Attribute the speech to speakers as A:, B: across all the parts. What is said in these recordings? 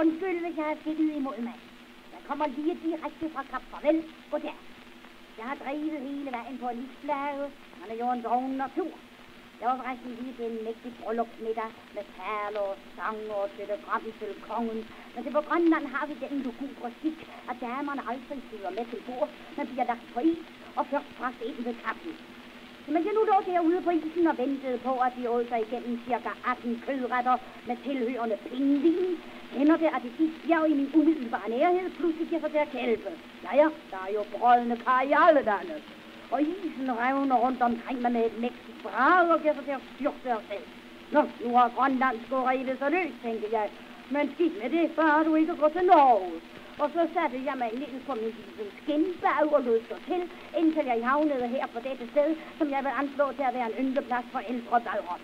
A: Undskyld, hvis jeg har skidtet imod mig. Jeg kommer lige direkte fra Kap Farvel. Goddag. Jeg har drevet hele vejen på en livsflage. Han er jo en drogen natur. Jeg var forresten lige til en mægtig bryllupsmiddag med perler og sang og telegram til kongen. Men til på Grønland har vi den lugubre skik, at damerne aldrig sidder med til bord, men bliver lagt på is og først fra ind ved kappen. Så mens jeg nu lå derude på isen og ventede på, at de åd sig igennem cirka 18 kødretter med tilhørende pingvin, hænder det, at det sidste bjerg i min umiddelbare nærhed pludselig giver sig til at kælpe. Ja, ja, der er jo brødende kar i alle lande. Og isen revner rundt omkring mig med et mægtigt brag og giver sig til at styrte sig selv. Nå, nu har Grønland sgu revet så løs, tænkte jeg. Men skidt med det, bare du ikke går til Norge. Og så satte jeg mig ned på min skinbag og lod stå til, indtil jeg havnede her på dette sted, som jeg vil anslå til at være en yndleplads for ældre balrog.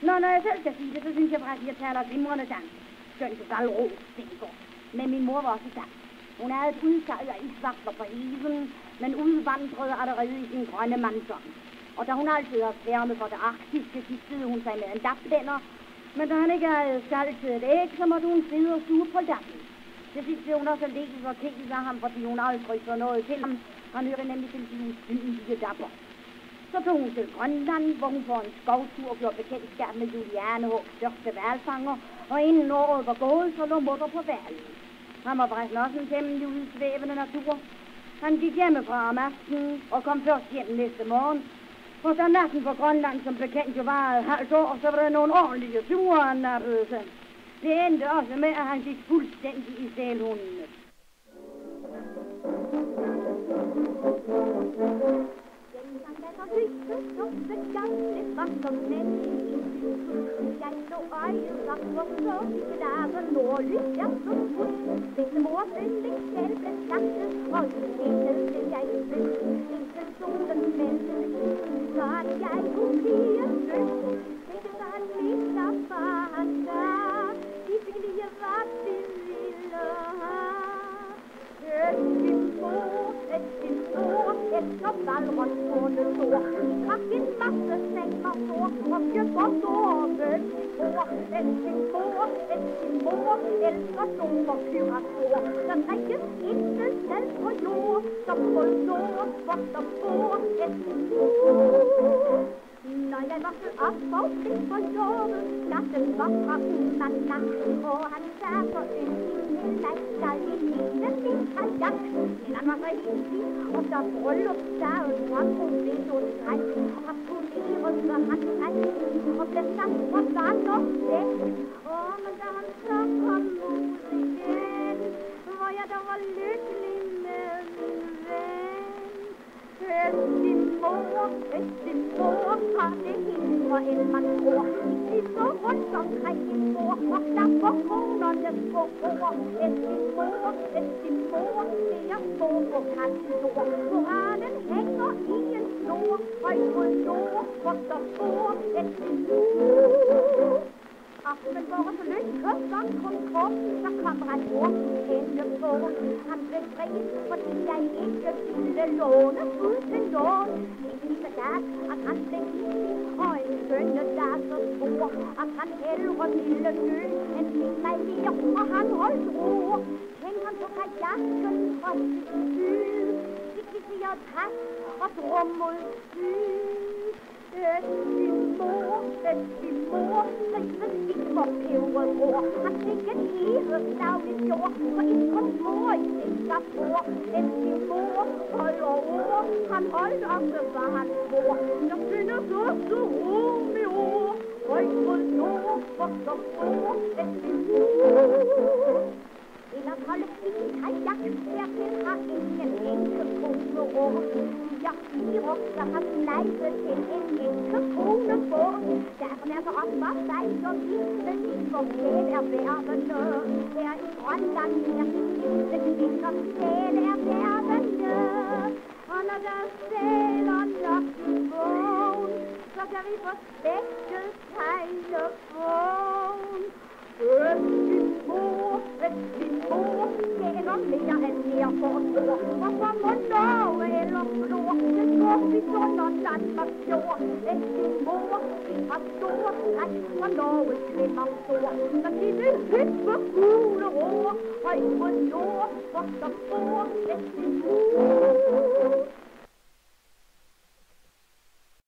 A: Nå, når jeg selv skal sige det, så synes jeg faktisk, at jeg taler glimrende dansk. Skønt balrog, det går. Men min mor var også dansk. Hun havde et udsaget af isvakler på isen, men udvandrede allerede i sin grønne mandsånd. Og da hun altid har sværmet for det arktiske, giftede hun sig med en daplænder, men da han ikke havde saltet et æg, så måtte hun sidde og suge på dappen. Det sidste hun også ligget og kigget af ham, fordi hun aldrig så noget til ham. Han hørte nemlig til sin usynlige dapper. Så tog hun til Grønland, hvor hun får en skovtur og gjorde bekendtskab med Juliane H. største valfanger, og inden året var gået, så lå mutter på valen. Han var forresten også en temmelig udsvævende natur. Han gik hjemmefra om aftenen og kom først hjem næste morgen. Og da natten på Grønland som bekendt jo var halvt år, så var der nogle ordentlige ture, han nappede sig. Det endte også med, at han gik fuldstændig i sælhundene.
B: Dengang da sænger sår, og bjøb og dårven mor. Et din mor, et din mor, elsker store kyrer sår. Der drikkes intet selv på jord, som på sår, hvor der bor et din mor. Når jeg voksede op og fik på lovet, natten var fra umanda, og han sagde for yndling til mig, skal vi lide min kajak. Men han var så heldig, og da bryllupsdagen var på ved og skræk, og poleret så og blev sat på vand og. Åh, men da han så kom ud igen, hvor jeg da var lykkelig med min ven. Din mor, din mor, har det hindre end man tror. De flyver rundt omkring din mor, og klapper kronernes på ord. Din mor, din mor, det er mor på kantor. Koranen hænger i en snor, højt nord, hvor der et din mor. Aften hvor så løs køberen kom på, så kom han hurtigt hende på. Han blev vred, fordi jeg ikke ville låne uden lån. Det viser dag, at han blev hissig, og en skønne dag så stor, at han hellere ville dø, end fik mig mere, og han holdt ro. Tænk han på kajakken fra sit syd, fik vi siger tak og drum mod syd. Din mor, din mor, rives ikke hvor peberet ord. Han fik en hele daglig jord, for ikke kom mor i Singapore. Men din mor hold over, han holdt også, var han mor. Jeg finder så så Romeo, højt mod nord, for så bor din mor. Ellers holde fint har. Jeg fire, har til enke kone på. Derfor er der også var sig så viste, de for kæl er værvende. Her i Grønland er de sidste kvinder, kæl er værvende. Og når der sæler nok i vogn, så kan vi få spækket tegnevogn. Din mor, din mor, kender mere end mere for et ord. Og så må Norge eller Flor, det går vi under og Danmarks jord. Eskimoer, de har stor træk fra Norges glemmer stor. Så giv det hyt på gule roer, højt på nord, hvor der bor Eskimoer.